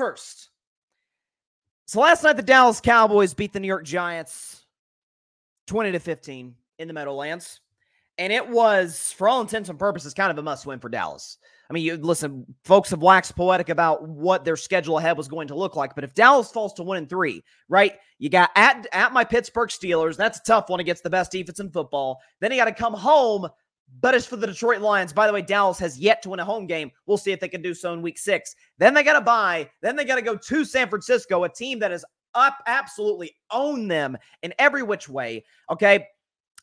first. So last night, the Dallas Cowboys beat the New York Giants 20 to 15 in the Meadowlands. And it was, for all intents and purposes, kind of a must win for Dallas. I mean, you listen, folks have waxed poetic about what their schedule ahead was going to look like. But if Dallas falls to one and three, right? You got at at my Pittsburgh Steelers. That's a tough one against the best defense in football. Then you got to come home. But as for the Detroit Lions, by the way, Dallas has yet to win a home game. We'll see if they can do so in week six. Then they got to buy. Then they got to go to San Francisco, a team that has up absolutely owned them in every which way. Okay.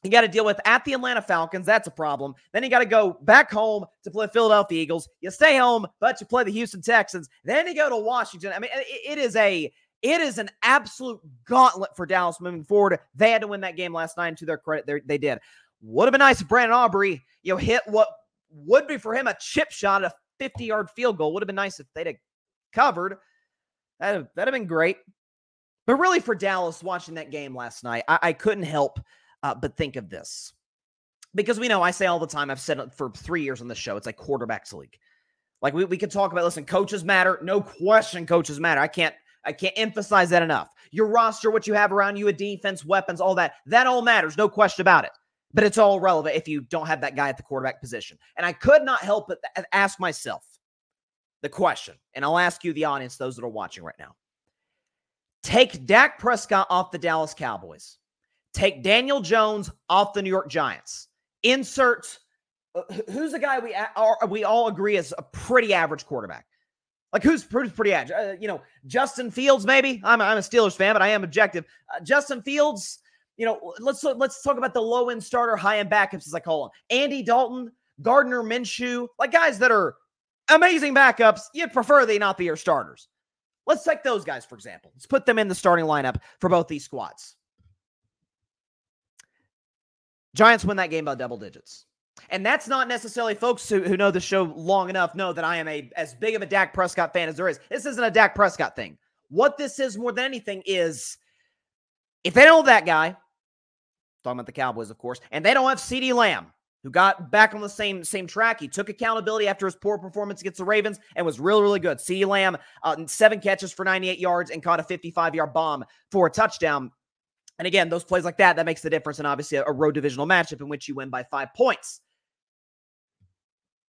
You got to deal with at the Atlanta Falcons. That's a problem. Then you got to go back home to play the Philadelphia Eagles. You stay home, but you play the Houston Texans. Then you go to Washington. I mean, it, is a it is an absolute gauntlet for Dallas moving forward. They had to win that game last night, and to their credit, they did. Would have been nice if Brandon Aubrey, you know, hit what would be for him a chip shot, a 50 yard field goal. Would have been nice if they'd have covered. That'd, that'd have been great. But really, for Dallas, watching that game last night, I, I couldn't help uh, but think of this. Because we know, I say all the time, I've said it for three years on the show, it's like quarterbacks league. Like we, we could talk about, listen, coaches matter. No question, coaches matter. I can't I can't emphasize that enough. Your roster, what you have around you, a defense, weapons, all that, that all matters. No question about it. But it's all relevant if you don't have that guy at the quarterback position. And I could not help but ask myself the question, and I'll ask you, the audience, those that are watching right now. Take Dak Prescott off the Dallas Cowboys. Take Daniel Jones off the New York Giants. Insert uh, who's the guy we are we all agree is a pretty average quarterback. Like who's pretty pretty average? Uh, you know, Justin Fields maybe. I'm I'm a Steelers fan, but I am objective. Uh, Justin Fields. You know, let's let's talk about the low end starter, high end backups as I call them. Andy Dalton, Gardner Minshew, like guys that are amazing backups. You'd prefer they not be your starters. Let's take those guys for example. Let's put them in the starting lineup for both these squads. Giants win that game by double digits. And that's not necessarily folks who, who know the show long enough know that I am a as big of a Dak Prescott fan as there is. This isn't a Dak Prescott thing. What this is more than anything is if they don't have that guy, talking about the Cowboys, of course, and they don't have CeeDee Lamb, who got back on the same same track. He took accountability after his poor performance against the Ravens and was really, really good. CeeDee Lamb, uh, seven catches for 98 yards and caught a 55 yard bomb for a touchdown. And again, those plays like that, that makes the difference. And obviously, a, a road divisional matchup in which you win by five points.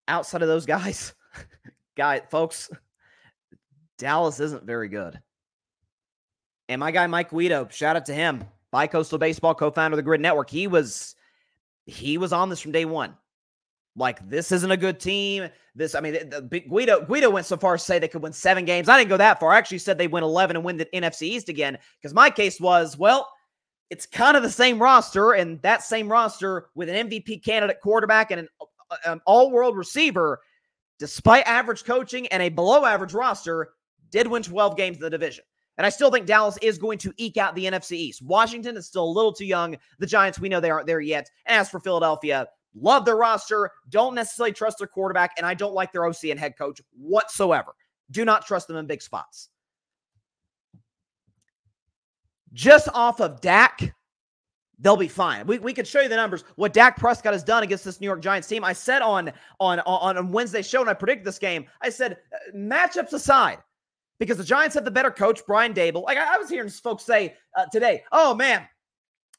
Outside of those guys, guy, folks, Dallas isn't very good. And my guy Mike Guido, shout out to him, Coastal Baseball, co-founder of the Grid Network. He was he was on this from day one. Like this isn't a good team. This, I mean, the, the, Guido Guido went so far as to say they could win seven games. I didn't go that far. I actually said they win eleven and win the NFC East again. Because my case was, well, it's kind of the same roster, and that same roster with an MVP candidate quarterback and an, uh, an all world receiver, despite average coaching and a below average roster, did win 12 games in the division. And I still think Dallas is going to eke out the NFC East. Washington is still a little too young. The Giants, we know they aren't there yet. And as for Philadelphia, love their roster, don't necessarily trust their quarterback, and I don't like their OC and head coach whatsoever. Do not trust them in big spots just off of Dak, they'll be fine. We, we could show you the numbers. What Dak Prescott has done against this New York Giants team. I said on on on, on Wednesday show and I predicted this game. I said uh, matchups aside, because the Giants have the better coach, Brian Daboll. Like I, I was hearing folks say uh, today, "Oh man."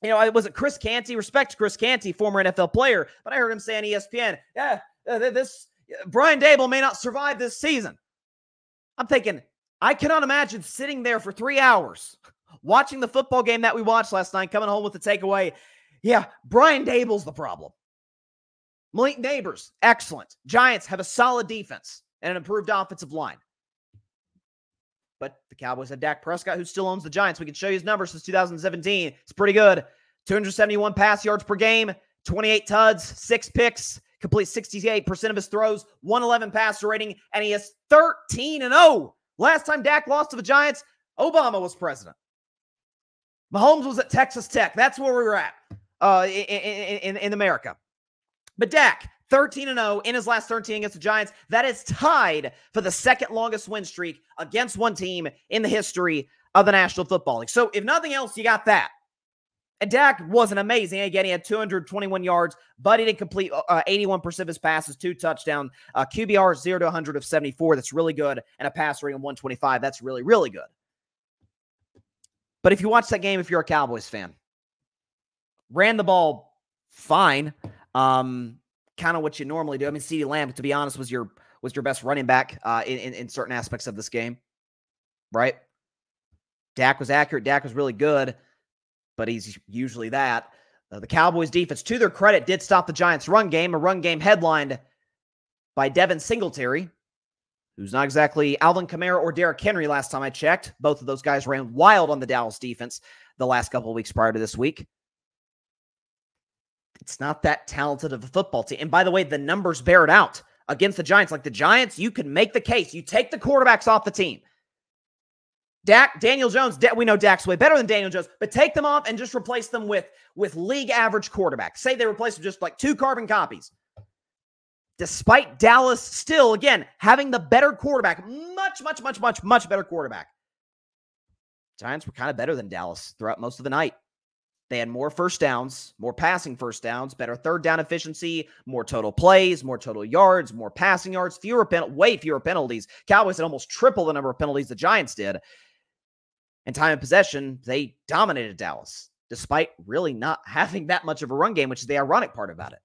You know, was it Chris Canty? Respect to Chris Canty, former NFL player, but I heard him say on ESPN, "Yeah, uh, this Brian Daboll may not survive this season." I'm thinking, I cannot imagine sitting there for three hours watching the football game that we watched last night, coming home with the takeaway. Yeah, Brian Daboll's the problem. Malik Nabers, excellent. Giants have a solid defense and an improved offensive line. But the Cowboys have Dak Prescott, who still owns the Giants. We can show you his numbers since 2017. It's pretty good. 271 pass yards per game, 28 tuds, six picks, complete 68% of his throws, 111 passer rating, and he is 13 and 0. Last time Dak lost to the Giants, Obama was president. Mahomes was at Texas Tech. That's where we were at uh, in, in, in America. But Dak, 13 and 0 in his last 13 against the Giants. That is tied for the second longest win streak against one team in the history of the National Football League. So, if nothing else, you got that. And Dak wasn't amazing. Again, he had 221 yards, but he didn't complete uh, 81% of his passes, two touchdowns. Uh, QBR 0 to 100 of 74. That's really good. And a pass rating of 125. That's really, really good. But if you watch that game, if you're a Cowboys fan, ran the ball fine. Um, kind of what you normally do. I mean, CeeDee Lamb, to be honest, was your was your best running back uh, in, in, in certain aspects of this game, right? Dak was accurate. Dak was really good, but he's usually that. Uh, the Cowboys defense, to their credit, did stop the Giants' run game, a run game headlined by Devin Singletary, who's not exactly Alvin Kamara or Derrick Henry last time I checked. Both of those guys ran wild on the Dallas defense the last couple of weeks prior to this week. It's not that talented of a football team. And by the way, the numbers bear it out against the Giants. Like the Giants, you can make the case. You take the quarterbacks off the team. Dak, Daniel Jones, we know Dak's way better than Daniel Jones, but take them off and just replace them with with league average quarterbacks. Say they replace them just like two carbon copies. Despite Dallas still, again, having the better quarterback, much, much, much, much, much better quarterback. Giants were kind of better than Dallas throughout most of the night. They had more first downs, more passing first downs, better third down efficiency, more total plays, more total yards, more passing yards, fewer pen- way fewer penalties. Cowboys had almost triple the number of penalties the Giants did. And time of possession, they dominated Dallas, despite really not having that much of a run game, which is the ironic part about it.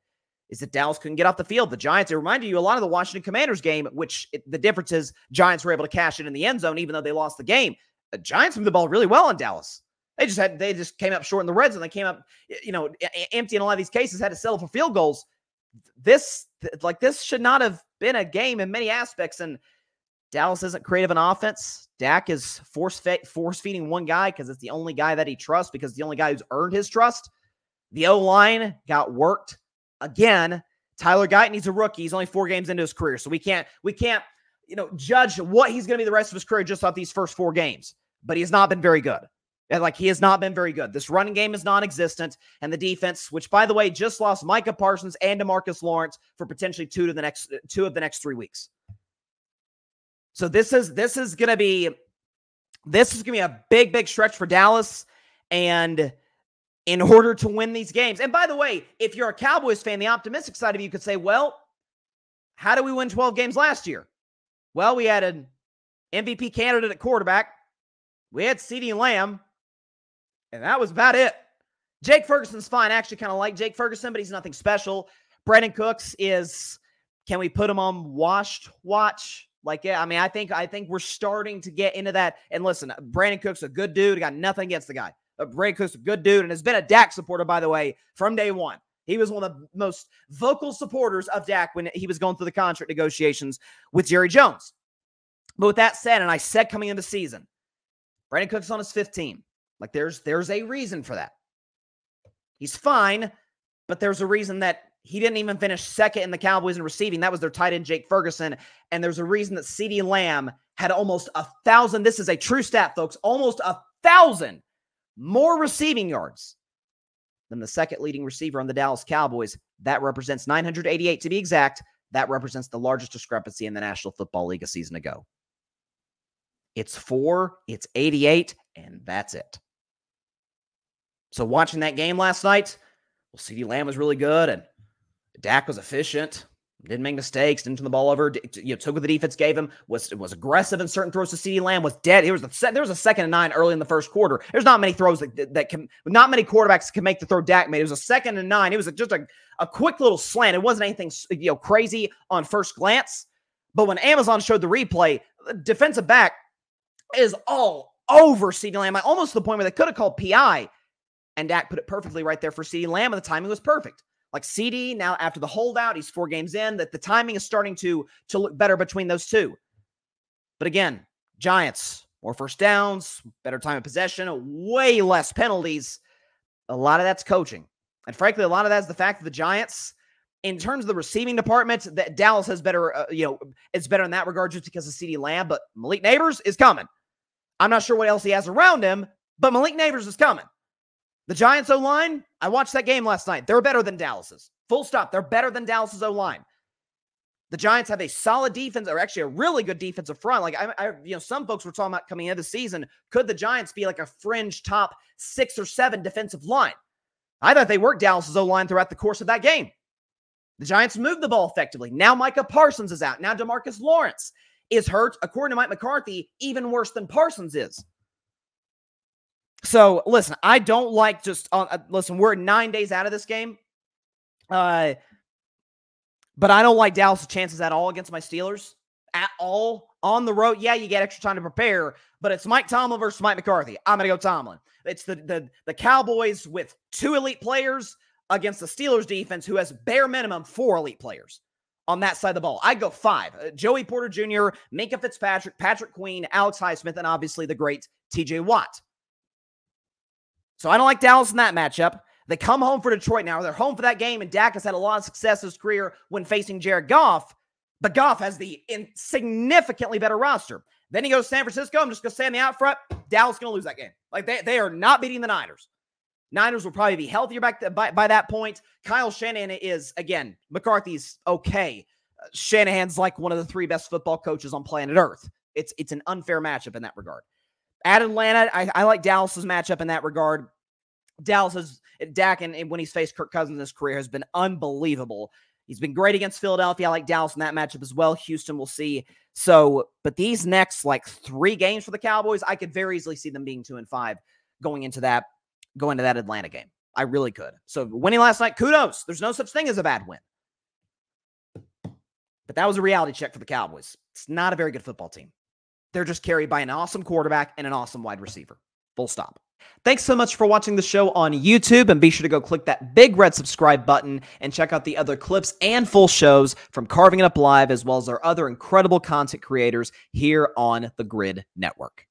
Is that Dallas couldn't get off the field? The Giants, it reminded you a lot of the Washington Commanders game, which it, the difference is Giants were able to cash it in the end zone, even though they lost the game. The Giants moved the ball really well on Dallas. They just had they just came up short in the red zone. They came up, you know, empty in a lot of these cases. Had to settle for field goals. This like this should not have been a game in many aspects. And Dallas isn't creative in offense. Dak is force fe- force feeding one guy because it's the only guy that he trusts because the only guy who's earned his trust. The O line got worked again. Tyler Guyton, he's a rookie. He's only four games into his career, so we can't we can't you know judge what he's going to be the rest of his career just off these first four games. But he's not been very good. Like he has not been very good. This running game is non-existent, and the defense, which by the way just lost Micah Parsons and Demarcus Lawrence for potentially two to the next uh, two of the next three weeks. So this is this is gonna be this is gonna be a big big stretch for Dallas, and in order to win these games. And by the way, if you're a Cowboys fan, the optimistic side of you could say, well, how did we win 12 games last year? Well, we had an MVP candidate at quarterback. We had CeeDee Lamb. And that was about it. Jake Ferguson's fine. I actually kind of like Jake Ferguson, but he's nothing special. Brandin Cooks is can we put him on washed watch? Like, yeah, I mean, I think I think we're starting to get into that. And listen, Brandin Cooks a good dude. Got nothing against the guy. Uh, Brandin Cooks a good dude, and has been a Dak supporter, by the way, from day one. He was one of the most vocal supporters of Dak when he was going through the contract negotiations with Jerry Jones. But with that said, and I said coming into season, Brandin Cooks on his 15. Like there's there's a reason for that. He's fine, but there's a reason that he didn't even finish second in the Cowboys in receiving. That was their tight end, Jake Ferguson. And there's a reason that CeeDee Lamb had almost a thousand. This is a true stat, folks. Almost a thousand more receiving yards than the second leading receiver on the Dallas Cowboys. That represents 988 to be exact. That represents the largest discrepancy in the National Football League a season ago. It's four, it's 88, and that's it. So watching that game last night, well, CeeDee Lamb was really good and Dak was efficient. Didn't make mistakes. Didn't turn the ball over. You know, took what the defense gave him. Was was aggressive in certain throws to CeeDee Lamb. Was dead. There was a there was a second and nine early in the first quarter. There's not many throws that, that can. Not many quarterbacks can make the throw Dak made. It was a second and nine. It was just a, a quick little slant. It wasn't anything you know crazy on first glance. But when Amazon showed the replay, the defensive back is all over CeeDee Lamb, almost to the point where they could have called PI. And Dak put it perfectly right there for CeeDee Lamb, and the timing was perfect. Like CeeDee, now after the holdout, he's four games in, that the timing is starting to, to look better between those two. But again, Giants, more first downs, better time of possession, way less penalties. A lot of that's coaching. And frankly, a lot of that's the fact that the Giants, in terms of the receiving department, that Dallas has better, uh, you know, it's better in that regard just because of CeeDee Lamb. But Malik Nabers is coming. I'm not sure what else he has around him, but Malik Nabers is coming. The Giants O line, I watched that game last night. They're better than Dallas's. Full stop. They're better than Dallas's O line. The Giants have a solid defense, or actually a really good defensive front. Like I, I, you know, some folks were talking about coming into the season. Could the Giants be like a fringe top six or seven defensive line? I thought they worked Dallas's O line throughout the course of that game. The Giants moved the ball effectively. Now Micah Parsons is out. Now Demarcus Lawrence is hurt, according to Mike McCarthy, even worse than Parsons is. So listen, I don't like just uh, uh, listen. We're nine days out of this game, uh, but I don't like Dallas' chances at all against my Steelers at all on the road. Yeah, you get extra time to prepare, but it's Mike Tomlin versus Mike McCarthy. I'm gonna go Tomlin. It's the the the Cowboys with two elite players against the Steelers defense, who has bare minimum four elite players on that side of the ball. I'd go five. Uh, Joey Porter Jr., Minkah Fitzpatrick, Patrick Queen, Alex Highsmith, and obviously the great TJ Watt. So I don't like Dallas in that matchup. They come home for Detroit now. They're home for that game, and Dak has had a lot of success his career when facing Jared Goff. But Goff has the significantly better roster. Then he goes to San Francisco. I'm just going to say on the out front, Dallas going to lose that game. Like they, they are not beating the Niners. Niners will probably be healthier back th- by, by that point. Kyle Shanahan is, again, McCarthy's okay. Uh, Shanahan's like one of the three best football coaches on planet Earth. It's it's an unfair matchup in that regard. At Atlanta, I, I like Dallas's matchup in that regard. Dallas has eh, Dak and, and when he's faced Kirk Cousins in his career has been unbelievable. He's been great against Philadelphia. I like Dallas in that matchup as well. Houston, we'll see. So, but these next like three games for the Cowboys, I could very easily see them being two and five going into that going to that Atlanta game. I really could. So winning last night, kudos. There's no such thing as a bad win. But that was a reality check for the Cowboys. It's not a very good football team. They're just carried by an awesome quarterback and an awesome wide receiver. Full stop. Thanks so much for watching the show on YouTube, and be sure to go click that big red subscribe button and check out the other clips and full shows from Carving It Up Live, as well as our other incredible content creators here on the Grid Network.